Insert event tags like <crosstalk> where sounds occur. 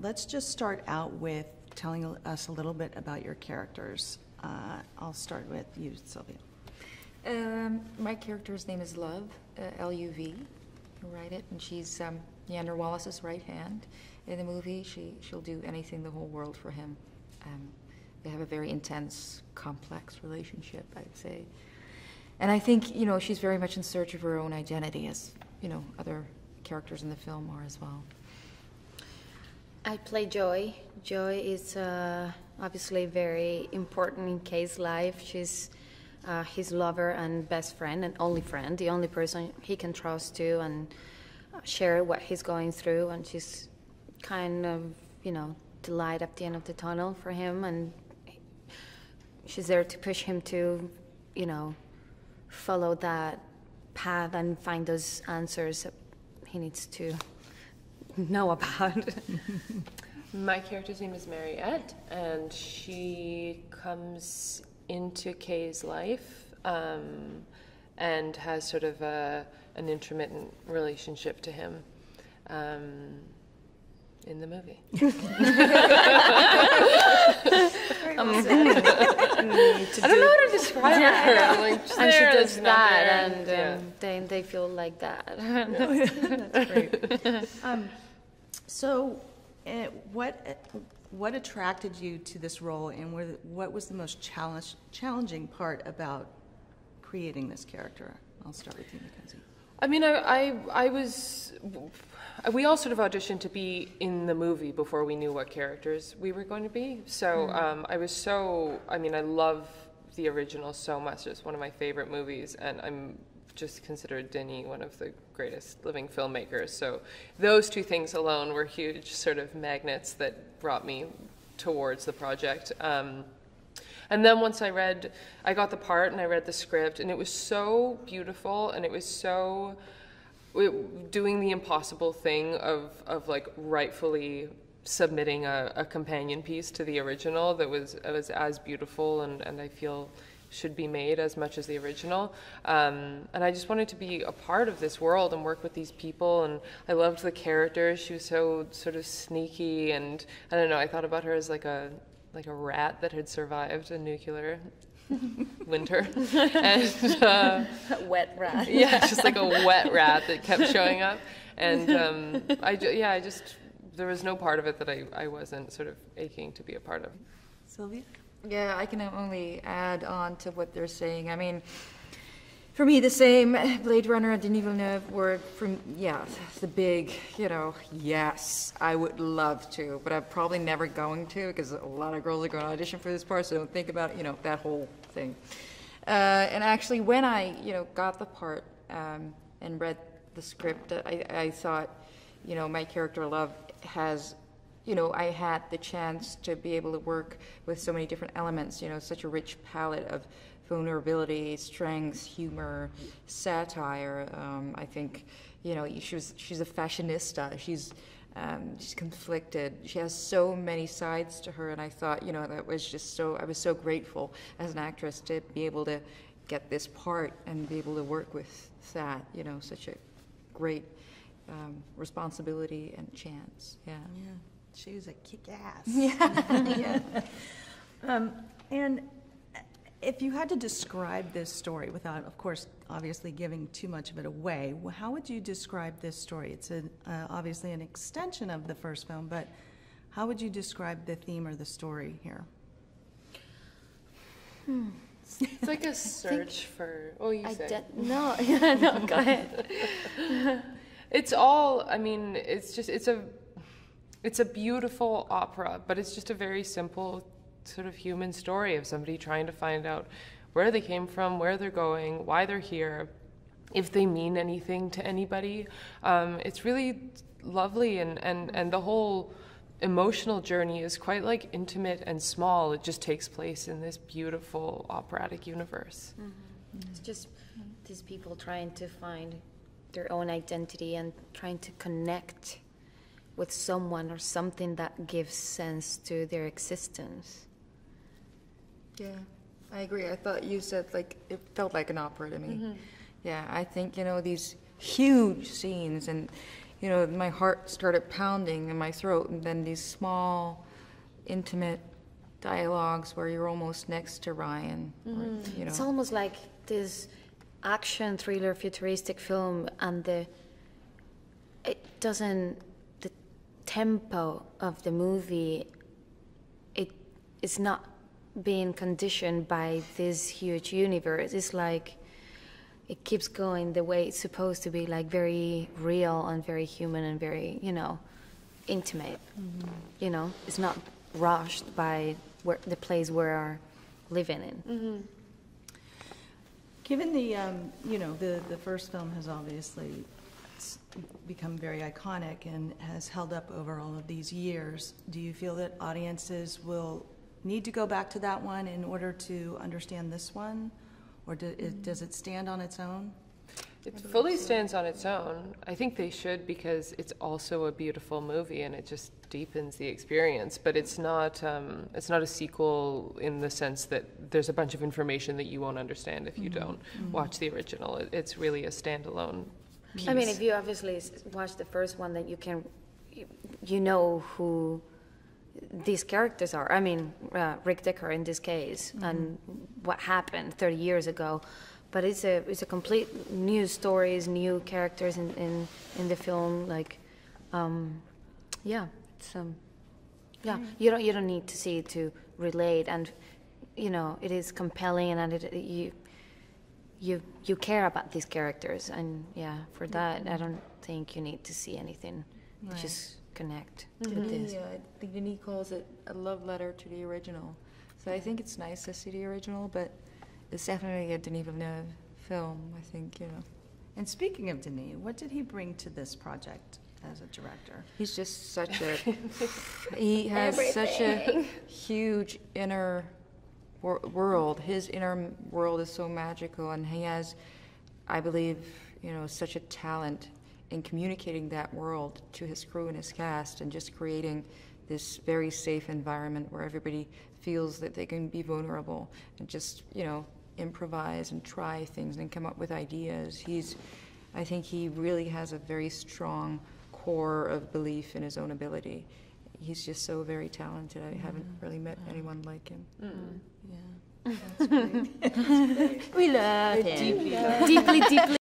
let's just start out with telling us a little bit about your characters. Uh, I'll start with you, Sylvia. Um, my character's name is Love, uh, L-U-V. You write it, and she's um, Wallace's right hand in the movie. She she'll do anything, the whole world for him. Um, they have a very intense, complex relationship, I'd say. And I think you know she's very much in search of her own identity, as you know other characters in the film are as well. I play Joy. Joy is uh, obviously very important in Kay's life. She's uh, his lover and best friend and only friend, the only person he can trust to and share what he's going through. And she's kind of, you know, the light at the end of the tunnel for him. And she's there to push him to, you know, follow that path and find those answers that he needs to know about. My character's name is Mariette, and she comes into Kay's life um, and has sort of a, an intermittent relationship to him um, in the movie. <laughs> Um, <laughs> I don't know how to describe Yeah. her. <laughs> Like, she's and she does that, there, and yeah. um, they, they feel like that. That's great. So, uh, what what attracted you to this role, and were, what was the most challenge, challenging part about creating this character? I'll start with you, Mackenzie. I mean, I, I, I was. We all sort of auditioned to be in the movie before we knew what characters we were going to be. So um, I was so. I mean, I love the original so much. It's one of my favorite movies, and I'm just considered Denis one of the greatest living filmmakers. So those two things alone were huge sort of magnets that brought me towards the project. Um, and then once I read, I got the part and I read the script, and it was so beautiful, and it was so it, doing the impossible thing of of like rightfully submitting a, a companion piece to the original that was was as beautiful and and I feel should be made as much as the original. Um, and I just wanted to be a part of this world and work with these people. And I loved the character. She was so sort of sneaky, and I don't know. I thought about her as like a like a rat that had survived a nuclear <laughs> winter, <laughs> and uh, Wet rat. <laughs> yeah, just like a wet rat that kept showing up. And um, I ju- yeah, I just there was no part of it that I, I wasn't sort of aching to be a part of. Sylvia? Yeah, I can only add on to what they're saying. I mean, for me, the same Blade Runner and Denis Villeneuve were from, yeah, the big, you know, yes, I would love to, but I'm probably never going to because a lot of girls are going to audition for this part, so don't think about, you know, that whole thing. Uh, and actually, when I, you know, got the part um, and read the script, I, I thought, you know, my character Love has you know, I had the chance to be able to work with so many different elements, you know, such a rich palette of vulnerability, strength, humor, satire. Um, I think, you know, she was, she's a fashionista. She's, um, she's conflicted. She has so many sides to her, and I thought, you know, that was just so, I was so grateful as an actress to be able to get this part and be able to work with that, you know, such a great um, responsibility and chance. Yeah. Yeah, she was a kick-ass. Yeah. Um, and if you had to describe this story without, of course, obviously giving too much of it away, how would you describe this story? It's a, uh, obviously an extension of the first film, but how would you describe the theme or the story here? It's like a <laughs> search for. Oh, you I say. de- no, <laughs> yeah, no, go ahead. <laughs> It's all. I mean, it's just. It's a. It's a beautiful opera, but it's just a very simple, sort of human story of somebody trying to find out where they came from, where they're going, why they're here, if they mean anything to anybody. Um, it's really lovely, and and and the whole emotional journey is quite like intimate and small. It just takes place in this beautiful operatic universe. It's just these people trying to find their own identity and trying to connect with someone or something that gives sense to their existence. Yeah, I agree. I thought you said like it felt like an opera to me. Mm-hmm. Yeah, I think you know these huge scenes and you know, my heart started pounding in my throat, and then these small, intimate dialogues where you're almost next to Ryan, or, mm-hmm. you It's almost like this action thriller futuristic film, and the it doesn't tempo of the movie. It is not being conditioned by this huge universe. It's like it keeps going the way it's supposed to be, like very real and very human and very you know intimate. You know, it's not rushed by where the place we're living in. Given the, um, you know, the, the first film has obviously s- become very iconic and has held up over all of these years, do you feel that audiences will need to go back to that one in order to understand this one? Or do, it, does it stand on its own? It fully stands on its own. I think they should because it's also a beautiful movie and it just deepens the experience. But it's not um, it's not a sequel in the sense that there's a bunch of information that you won't understand if you don't watch the original. It's really a standalone. I mean, if you obviously watch the first one, then you can, you, you know who these characters are. I mean, uh, Rick Deckard in this case, and what happened 30 years ago. But it's a it's a complete new stories, new characters in in, in the film. Like, um, yeah, it's um, yeah. You don't you don't need to see it to relate, and you know it is compelling, and it, you you you care about these characters and yeah for that i don't think you need to see anything Right. just connect To with this uh, I think Denis calls it a love letter to the original. So I think it's nice to see the original, but it's definitely a Denis Villeneuve film, I think, you know. And speaking of Denis, what did he bring to this project as a director? He's just such a, <laughs> he has such a huge inner wor- world. His inner world is so magical, and he has, I believe, you know, such a talent in communicating that world to his crew and his cast, and just creating this very safe environment where everybody feels that they can be vulnerable and just, you know, improvise and try things and come up with ideas. He's, I think he really has a very strong core of belief in his own ability. He's just so very talented. I haven't mm-hmm. really met mm-hmm. anyone like him. Mm-hmm. Yeah. <laughs> <laughs> we love him. Deeply deeply